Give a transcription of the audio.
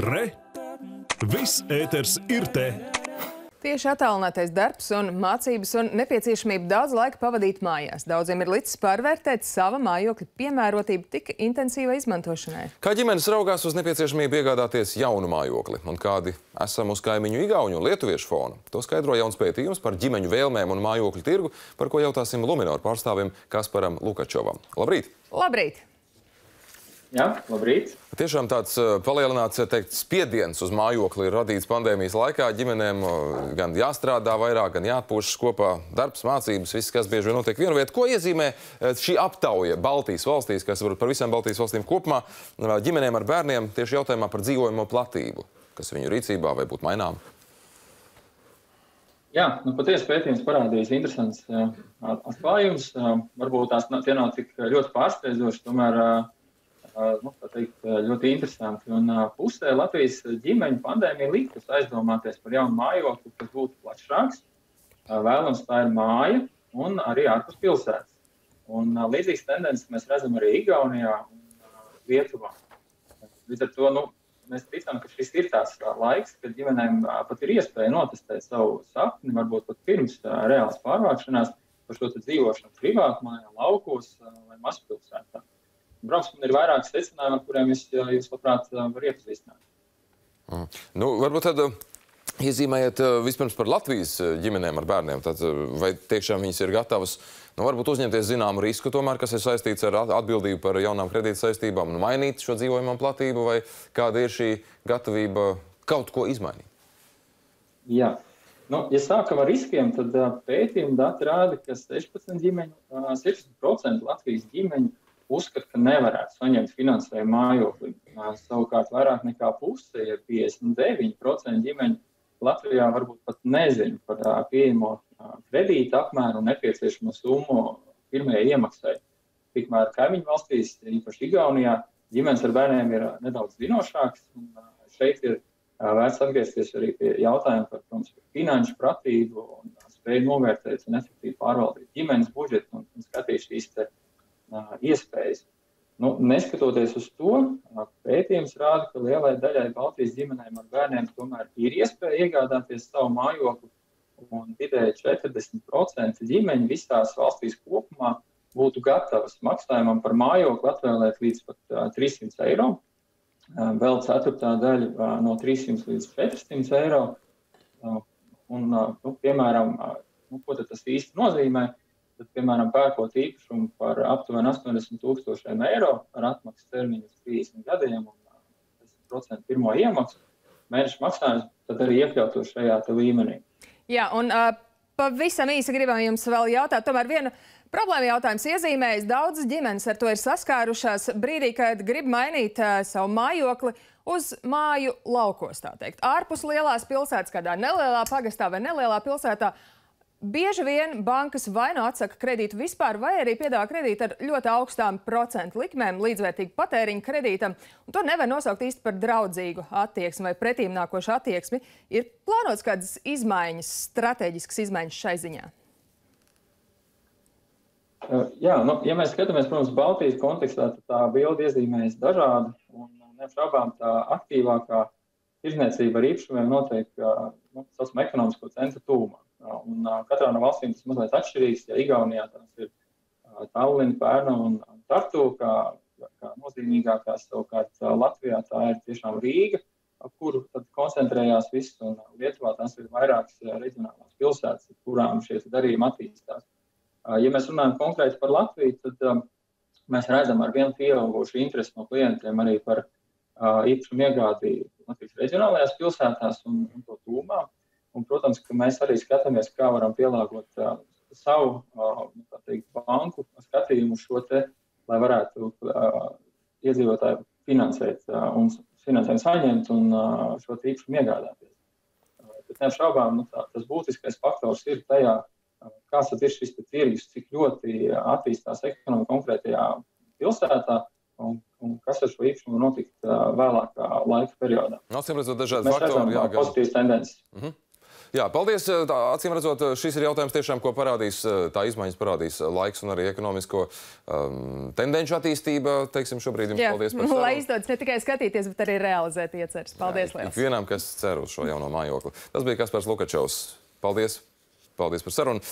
Re! Viss ēters ir te! Tieši attālinātais darbs un mācības un nepieciešamība daudz laika pavadīt mājās. Daudziem ir licis pārvērtēt sava mājokļa piemērotību tik intensīvai izmantošanai. Kā ģimenes raugās uz nepieciešamību iegādāties jaunu mājokli un kādi esam uz kaimiņu Igauņu un Lietuviešu fona? To skaidro jauns pētījums par ģimeņu vēlmēm un mājokļu tirgu, par ko jautāsim Luminoru pārstāvim Kasparam Lukačovam. Labrīt! Labrīt! Jā, labrīt. Tiešām tāds uh, palielināts teikt, spiediens uz mājokli ir radīts pandēmijas laikā. Ģimenēm gan jāstrādā vairāk, gan jāatpūšas kopā. Darbs, mācības, viss, kas bieži vien notiek vienu vietu. Ko iezīmē uh, šī aptauja Baltijas valstīs, kas varbūt par visām Baltijas valstīm kopumā, ģimenēm ar bērniem tieši jautājumā par dzīvojamo platību, kas viņu rīcībā vai būtu maināma? Jā, nu, patiesi pētījums parādījis interesants atklājums. Varbūt tās tie nav tik ļoti pārsteidzoši, tomēr uh, nu, teikt, ļoti interesanti. Un pusē Latvijas ģimeņu pandēmija likus aizdomāties par jaunu mājokli, kas būtu plašāks. Vēlams, tā ir māja un arī ārpus pilsētas. Un līdzīgas tendences mēs redzam arī Igaunijā un Lietuvā. Līdz ar to nu, mēs ticam, ka šis ir tāds laiks, kad ģimenēm pat ir iespēja notestēt savu sapni, varbūt pat pirms reāls pārvākšanās par šo dzīvošanu privātmājā, laukos vai mazpilsētā. Brauks, man ir vairāk secinājumu, ar kuriem es jūs labprāt varu iepazīstināt. Mm. Nu, varbūt tad iezīmējiet vispirms par Latvijas ģimenēm ar bērniem. Tad, vai tiešām viņas ir gatavas nu, varbūt uzņemties zināmu risku, tomēr, kas ir saistīts ar atbildību par jaunām kredīta saistībām un mainīt šo dzīvojamo platību, vai kāda ir šī gatavība kaut ko izmainīt? Jā. Nu, ja sākam ar riskiem, tad pētījuma dati rāda, ka 16% ģimeņu, 16% Latvijas ģimeņu uzskata, ka nevarētu saņemt finansējumu mājoklim. Savukārt vairāk nekā puse, ja 59% ģimeņu Latvijā varbūt pat nezina par pieejamo kredīta apmēru un nepieciešamo summu pirmajai iemaksai. Tikmēr kaimiņu valstīs, īpaši Igaunijā, ģimenes ar bērniem ir nedaudz zinošāks. Šeit ir vērts atgriezties arī pie jautājuma par, protams, finanšu pratību un spēju novērtēt un efektīvi pārvaldīt ģimenes budžetu un, un skatīt šīs te, uh, iespējas. Nu, neskatoties uz to, pētījums rāda, ka lielai daļai Baltijas ģimenēm ar bērniem tomēr ir iespēja iegādāties savu mājokli. Un vidēji 40% ģimeņu visās valstīs kopumā būtu gatavas maksājumam par mājokli atvēlēt līdz pat 300 eiro. Vēl ceturtā daļa no 300 līdz 400 eiro. Un, nu, piemēram, nu, ko tas īsti nozīmē? Tad, piemēram, pērkot īpašumu par aptuveni 80 tūkstošiem eiro ar atmaksas termiņu uz 30 gadiem un 10% pirmo iemaksu, mēneša maksājums tad arī iekļautos šajā līmenī. Jā, un uh, pavisam īsi gribam jums vēl jautāt, tomēr vienu problēmu jautājums iezīmējas. Daudzas ģimenes ar to ir saskārušās brīdī, kad grib mainīt uh, savu mājokli uz māju laukos, tā teikt. Ārpus lielās pilsētas, kādā nelielā pagastā vai nelielā pilsētā. Bieži vien bankas vai nu atsaka kredītu vispār, vai arī piedāvā kredītu ar ļoti augstām procentu likmēm, līdzvērtīgu patēriņu kredītam. Un to nevar nosaukt īsti par draudzīgu attieksmi vai pretīmnākošu attieksmi. Ir plānots kādas izmaiņas, strateģiskas izmaiņas šai ziņā? Jā, nu, ja mēs skatāmies, protams, Baltijas kontekstā, tad tā bilde iezīmējas dažādi. Un neapšaubām tā aktīvākā tirzniecība ar īpašumiem notiek nu, ekonomisko centru tūmā. Un, katrā no valstīm tas mazliet atšķirīgs. Ja Igaunijā tas ir Tallinn, Pērna un Tartu, kā, kā nozīmīgākās, savukārt Latvijā tā ir tiešām Rīga, tad koncentrējās viss, un Lietuvā tas ir vairākas reģionālās pilsētas, kurām šie darījumi attīstās. Ja mēs runājam konkrēti par Latviju, tad mēs redzam ar vienu pieaugušu interesi no klientiem arī par īpašumu iegādi Latvijas reģionālajās pilsētās un, un to tūmā. Un, protams, ka mēs arī skatāmies, kā varam pielāgot uh, savu uh, teikt, banku skatījumu šo te, lai varētu uh, iedzīvotāju finansēt uh, un finansējumu saņemt un uh, šo īpašumu iegādāties. Uh, bet neapšaubām nu, tā, tas būtiskais faktors ir tajā, uh, kāds ir šis tirgus, cik ļoti attīstās ekonomika konkrētajā pilsētā un, un kas ar šo īpašumu notikt uh, vēlākā laika periodā. Acīm redzot, dažādi faktori. Jā, pozitīvas tendences. Mm -hmm. Jā, paldies. Tā, acīm redzot, šis ir jautājums, tiešām, ko parādīs tā izmaiņas, parādīs laiks un arī ekonomisko um, tendenci attīstība. Teiksim, šobrīd jums Jā, paldies par nu, sarunu. lai izdodas ne tikai skatīties, bet arī realizēt ieceres. Paldies! liels. Ikvienam, kas cer uz šo jauno mājokli. Tas bija Kaspars Lukačevs. Paldies! Paldies par sarunu!